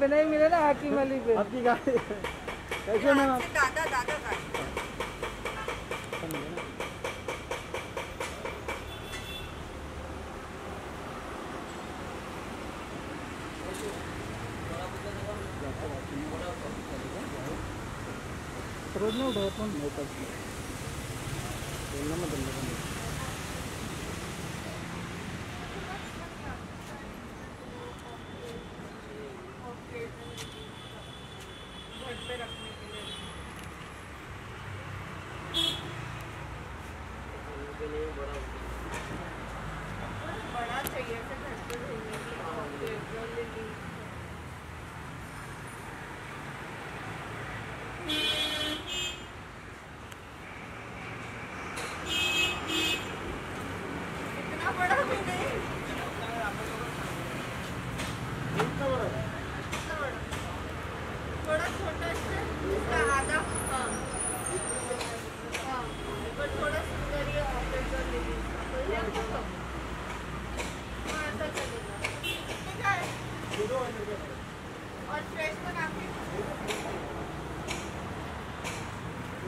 पे नहीं मिले ना हाकिम अली पे। आपकी गाड़ी कैसे नाम आप दादा दादा का। रोज नहीं उठाया फ़ोन नहीं कर बोलना मत। पे रखने के लिए बड़ा चाहिए ऐसे घर पे भेजने के लिए और लिली इतना बड़ा भी नहीं इतना बड़ा थोड़ा छोटा है इसका आधा हाँ हाँ पर थोड़ा सुंदर ही ऑफ़िस और लिली तो ये आपको कम हाँ ऐसा चलेगा कितने का है और फ्रेश बना के हैं हाँ, मुझे मुझे इतना सुंदर नहीं लग रहा है थोड़ा और सब लिली डाल दो दूसरा दे तो बना के फिर आएगा देखो हाँ डिलीवर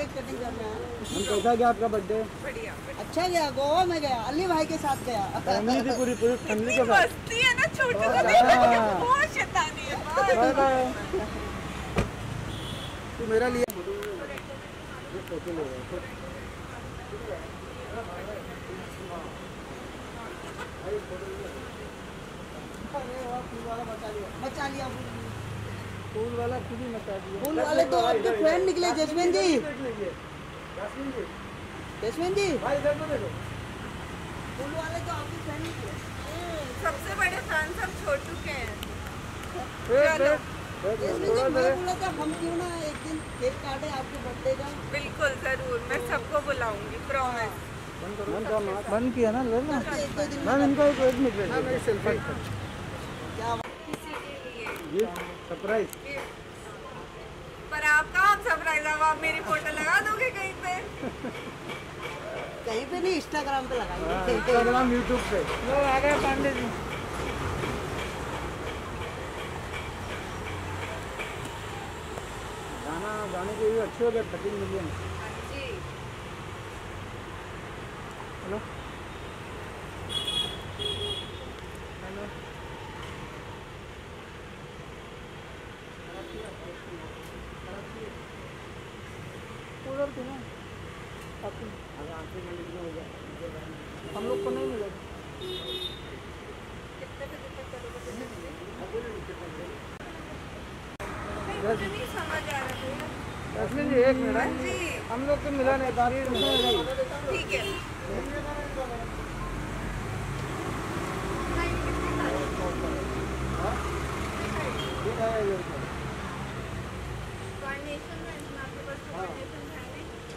केक कटिंग है। कैसा गया आपका बर्थडे बढ़िया अच्छा गया गोवा में गया अली भाई के साथ गया। फैमिली थी पूरी पूरी फैमिली के साथ। मस्ती है ना छोटे। से बहुत शैतानी है बाय बाय। तू मेरा लिया ये फ़ोटो ले रहा है बचा लिया फूल वाला खुद ही मचा दिया। फूल वाले तो आपके फ्रेंड निकले जसविन जी। जैस्मिन जी जसविन जी। भाई इधर तो देखो। फूल वाले तो आपके फ्रेंड निकले। सबसे बड़े फ़ैन सब छोटू के हैं। मैं बोला था हम क्यों ना एक दिन केक काटे आपके बर्थडे का? बिल्कुल ज़रूर। मैं सबको बुलाऊँगी प्रॉमिस बंद किया ना ले ना एक दो दिन मैम इनका एक एक मिनट हाँ मेरी सेल्फी क्या किसी के ये सरप्राइज़ पर आप कहाँ सरप्राइज़ अब आप मेरी फ़ोटो लगा दोगे कहीं पे? कहीं पे नहीं इंस्टाग्राम पे लगाई इंस्टाग्राम यूट्यूब पे। लो आ गए पांडे जी। गाना गाने के भी अच्छे हो गए थर्टीन मिलियन हाँ जी। हेलो हेलो उधर थी ना आपकी हम लोग को नहीं मिला कितने बजे तक करोगे नहीं, मुझे नहीं समझ आ रहा भैया जैस्मिन जी एक मिनट हम लोग तो मिला नहीं बात ठीक है। कार्नेशन है इसमें आपके पास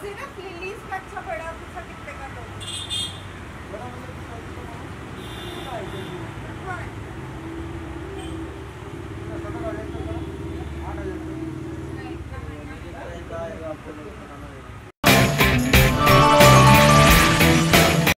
सिर्फ़ लिलीज का अच्छा बड़ा पूछा कितने का दो? हाँ। आठ हज़ार